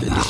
Ja.